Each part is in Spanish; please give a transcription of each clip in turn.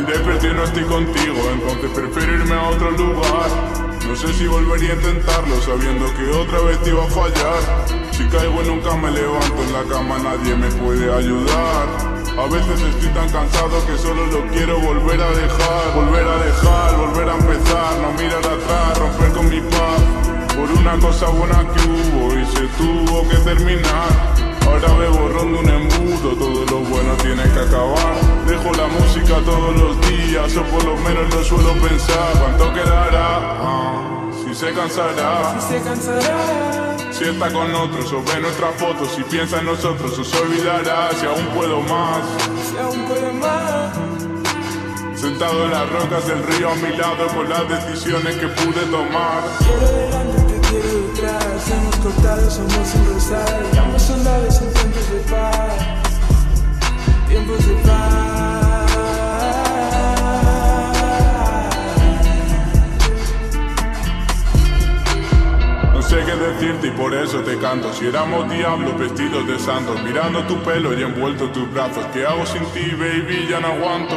Si desperté y no estoy contigo, entonces prefiero irme a otro lugar. No sé si volvería a intentarlo sabiendo que otra vez te iba a fallar. Si caigo nunca me levanto en la cama, nadie me puede ayudar. A veces estoy tan cansado que solo lo quiero volver a dejar. Volver a dejar, volver a empezar, no mirar atrás, romper con mi paz. Por una cosa buena que hubo y se tuvo que terminar. Ahora me borrón de un Dejo la música todos los días, o por lo menos no suelo pensar cuánto quedará. Si se cansará, Si se cansará, si está con otros, o ve nuestras fotos, si piensa en nosotros, o se olvidará si aún puedo más. si aún puede más. Sentado en las rocas del río a mi lado con las decisiones que pude tomar. Quiero delante, te quiero detrás. Hemos cortado, somos un rosal. Ambos soldados en tiempos de paz. Tiempos de paz. Por eso te canto. Si éramos diablos vestidos de santos, mirando tu pelo y envuelto en tus brazos. ¿Qué hago sin ti, baby? Ya no aguanto.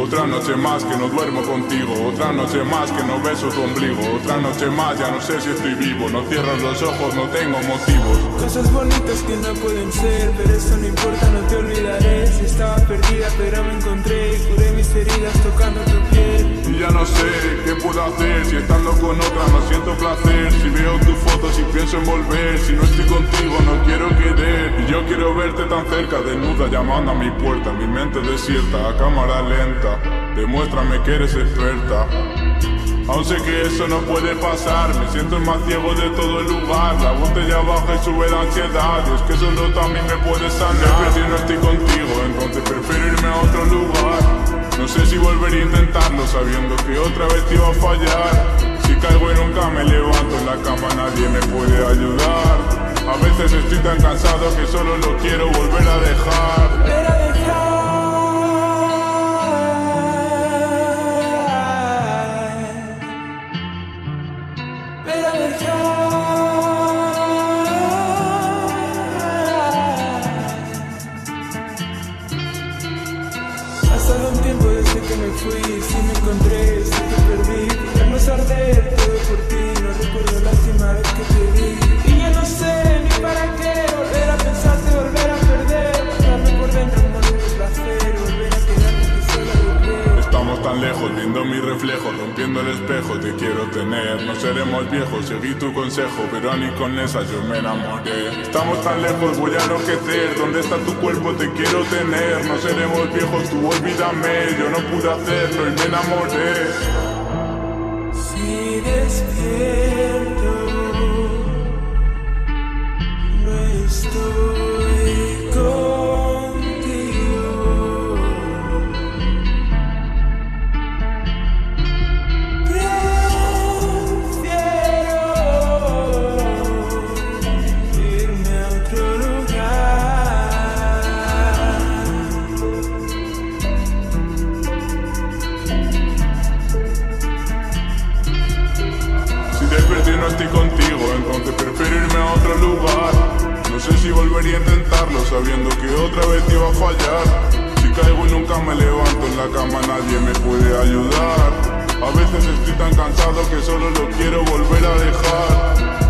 Otra noche más que no duermo contigo. Otra noche más que no beso tu ombligo. Otra noche más, ya no sé si estoy vivo. No cierro los ojos, no tengo motivos. Cosas bonitas que no pueden ser, pero eso no importa, no te olvidaré. Si estaba perdida, pero me encontré y curé mis heridas tocando tu piel. Y ya no sé qué puedo hacer si estando con otra no siento placer. Si veo tus fotos y pienso en volver. Si no estoy contigo no quiero querer. Y yo quiero verte tan cerca, desnuda, llamando a mi puerta. Mi mente desierta, a cámara lenta. Demuéstrame que eres experta. Aún sé que eso no puede pasar, me siento el más ciego de todo el lugar. La botella baja y sube la ansiedad, y es que solo mí me puedes sanar. Si no estoy contigo, entonces prefiero irme a otro lugar. No sé si volvería a intentarlo, sabiendo que otra vez te iba a fallar. Si caigo y nunca me levanto en la cama, nadie me puede ayudar. A veces estoy tan cansado que solo lo quiero volver a dejar. Lejos, viendo mi reflejo, rompiendo el espejo, te quiero tener. No seremos viejos, seguí tu consejo, con esa yo me enamoré. Estamos tan lejos, voy a enloquecer. ¿Dónde está tu cuerpo? Te quiero tener. No seremos viejos, tú olvídame. Yo no pude hacerlo y me enamoré. Si despierto, No sé si volvería a intentarlo, sabiendo que otra vez te iba a fallar. Si caigo y nunca me levanto en la cama, nadie me puede ayudar. A veces estoy tan cansado que solo lo quiero volver a dejar.